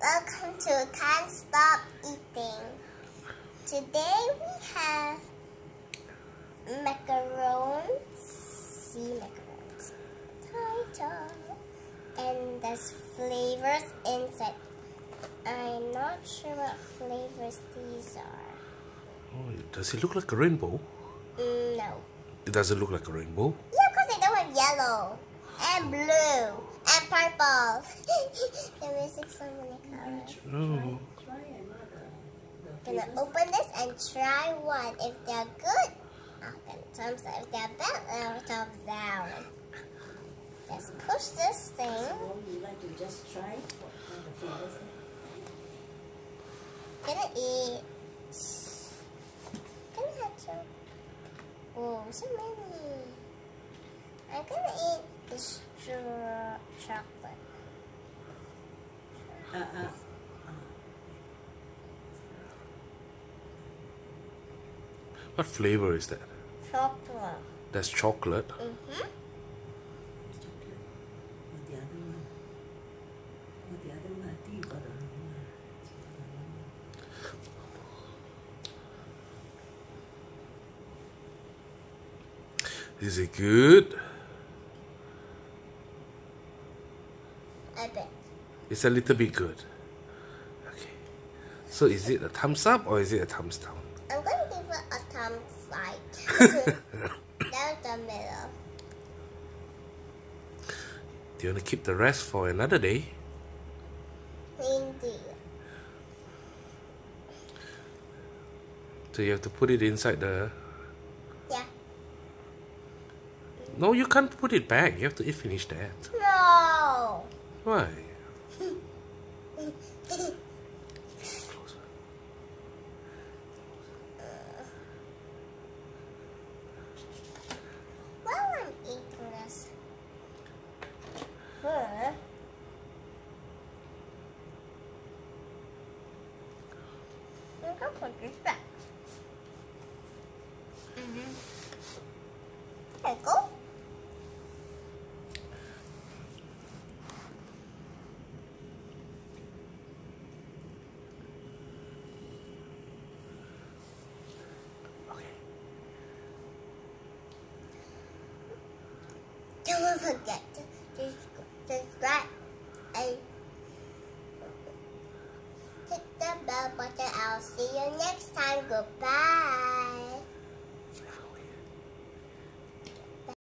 Welcome to Can't Stop Eating. Today we have macarons. See macarons. Title. And there's flavors inside. I'm not sure what flavors these are. Oh, does it look like a rainbow? Mm, no. It doesn't look like a rainbow. Yeah, because they don't have yellow and blue purple. They're missing so many colors. Oh. Gonna open this and try one. If they're good, I'll give thumbs up. If they're bad, I'll thumbs down. Just push this thing. So you like to just try kind? Gonna eat. Gonna have to. Oh, so many. I'm gonna eat the straw chocolate. Uh, uh, What flavor is that? Chocolate. That's chocolate. Mm-hmm. chocolate. Or the other one. Or the other one, I think you got another one. Is it good? I bet. It's a little bit good. Okay. So is it a thumbs up or is it a thumbs down? I'm gonna give it a thumbs right. Down the middle. Do you want to keep the rest for another day? Indeed. So you have to put it inside the. Yeah. No, you can't put it back. You have to finish that. No. Why? While I'm eating this, huh? I'm gonna put this back. Mm-hmm. There you go. Okay. Don't forget to subscribe and hit the bell button. I'll see you next time. Goodbye.